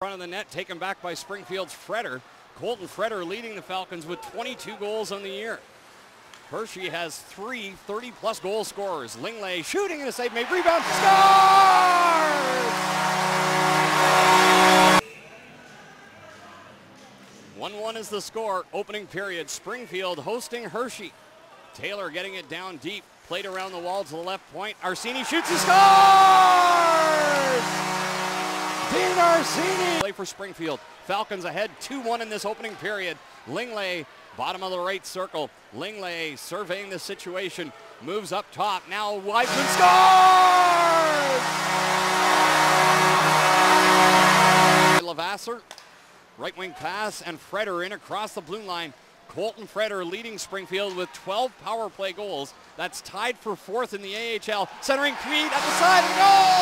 front of the net, taken back by Springfield's Fretter. Colton Fretter leading the Falcons with 22 goals on the year. Hershey has three 30-plus goal scorers. Lingley shooting and a save made. Rebound. Scores! 1-1 is the score. Opening period. Springfield hosting Hershey. Taylor getting it down deep. Played around the wall to the left point. Arsene shoots and scores! Dean Arsene. Play for Springfield. Falcons ahead 2-1 in this opening period. Lingley, bottom of the right circle. Lingley surveying the situation. Moves up top. Now Wiseman scores! Lavasser, right wing pass, and Fretter in across the blue line. Colton Fretter leading Springfield with 12 power play goals. That's tied for fourth in the AHL. Centering Creed at the side and goal!